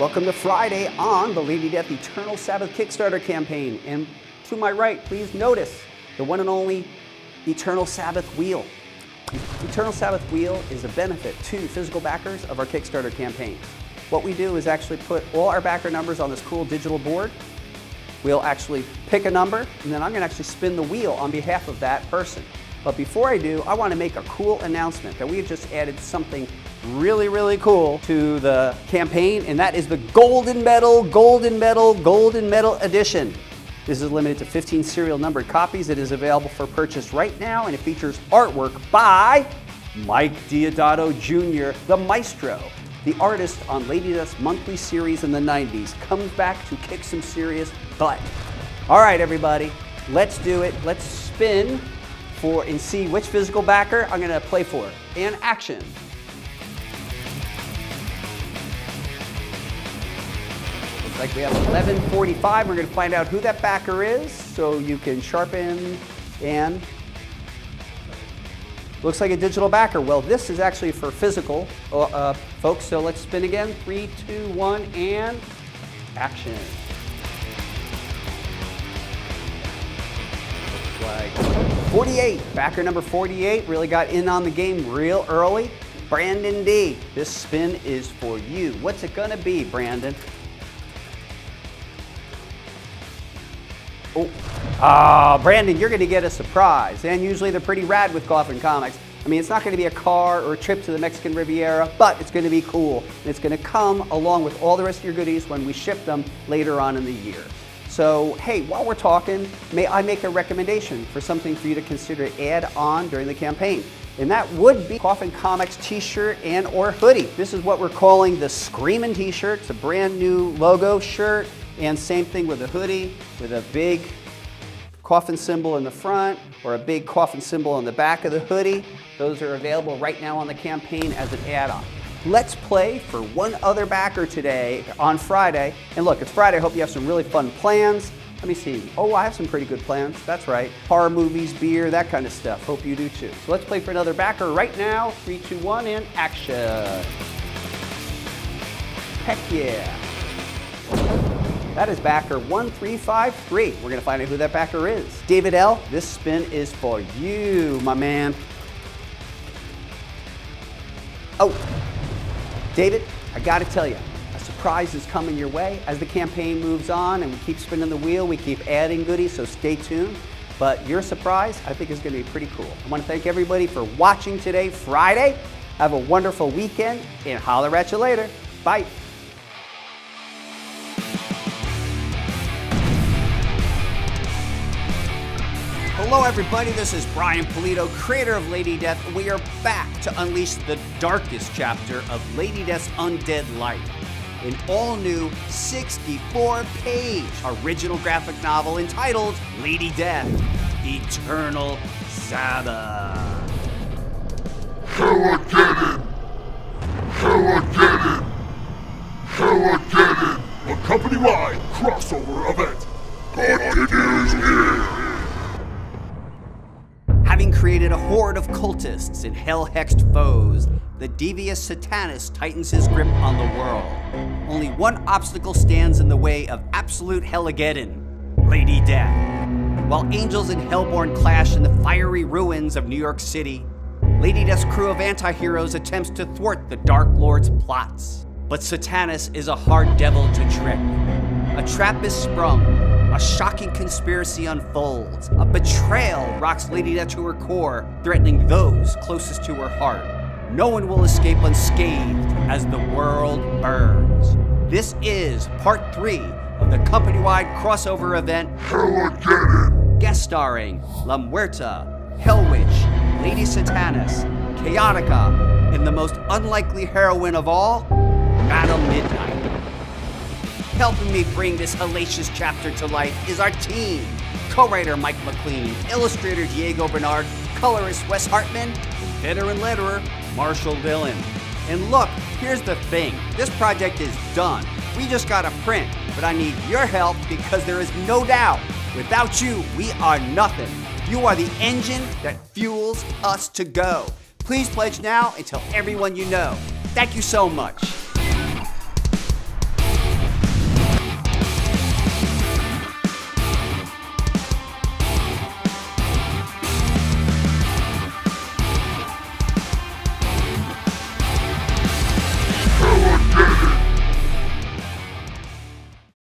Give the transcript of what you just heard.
Welcome to Friday on the Lady Death Eternal Sabbath Kickstarter campaign. And to my right, please notice the one and only Eternal Sabbath wheel. Eternal Sabbath wheel is a benefit to physical backers of our Kickstarter campaign. What we do is actually put all our backer numbers on this cool digital board. We'll actually pick a number, and then I'm gonna actually spin the wheel on behalf of that person. But before I do, I wanna make a cool announcement that we have just added something really, really cool to the campaign, and that is the Golden Metal, Golden Metal, Golden Metal Edition. This is limited to 15 serial numbered copies. It is available for purchase right now, and it features artwork by Mike Deodato Jr., the maestro. The artist on Lady Death's monthly series in the 90s comes back to kick some serious butt. All right, everybody, let's do it. Let's spin for and see which physical backer I'm gonna play for. And action. Looks like we have 1145. We're gonna find out who that backer is so you can sharpen and looks like a digital backer. Well, this is actually for physical uh, uh, folks. So let's spin again. Three, two, one, and action. like 48, backer number 48, really got in on the game real early. Brandon D, this spin is for you. What's it gonna be, Brandon? Oh, ah, Brandon, you're gonna get a surprise. And usually they're pretty rad with Coffin Comics. I mean, it's not gonna be a car or a trip to the Mexican Riviera, but it's gonna be cool. And it's gonna come along with all the rest of your goodies when we ship them later on in the year. So, hey, while we're talking, may I make a recommendation for something for you to consider add on during the campaign? And that would be Coffin Comics t-shirt and or hoodie. This is what we're calling the Screamin' t-shirt. It's a brand new logo shirt and same thing with a hoodie with a big coffin symbol in the front or a big coffin symbol on the back of the hoodie. Those are available right now on the campaign as an add-on. Let's play for one other backer today on Friday. And look, it's Friday. I hope you have some really fun plans. Let me see. Oh, I have some pretty good plans. That's right. Horror movies, beer, that kind of stuff. Hope you do too. So let's play for another backer right now. Three, two, one, and action. Heck yeah. That is backer 1353. We're gonna find out who that backer is. David L., this spin is for you, my man. Oh, David, I got to tell you, a surprise is coming your way as the campaign moves on and we keep spinning the wheel, we keep adding goodies, so stay tuned. But your surprise, I think, is to be pretty cool. I want to thank everybody for watching today, Friday. Have a wonderful weekend and holler at you later. Bye. Hello, everybody. This is Brian Pulido, creator of Lady Death. We are back to unleash the darkest chapter of Lady Death's undead life. An all new 64 page original graphic novel entitled Lady Death Eternal. Helageddon! Helageddon! Helageddon! A company-wide crossover event. Continues here! Created a horde of cultists and hell-hexed foes, the devious Satanist tightens his grip on the world. Only one obstacle stands in the way of absolute Helageddon, Lady Death. While angels and Hellborn clash in the fiery ruins of New York City, Lady Death's crew of anti-heroes attempts to thwart the Dark Lord's plots. But Satanus is a hard devil to trick. A trap is sprung, shocking conspiracy unfolds. A betrayal rocks Lady Death to her core, threatening those closest to her heart. No one will escape unscathed as the world burns. This is part three of the company-wide crossover event guest starring La Muerta, Lady Satanus, Chaotica, and the most unlikely heroine of all, Madam Midnight. Helping me bring this hellacious chapter to life is our team. Co-writer Mike McLean, illustrator Diego Bernard, colorist Wes Hartman, editor and veteran letterer Marshall Dillon. And look, here's the thing. This project is done. We just got a print, but I need your help because there is no doubt, without you, we are nothing. You are the engine that fuels us to go. Please pledge now and tell everyone you know. Thank you so much.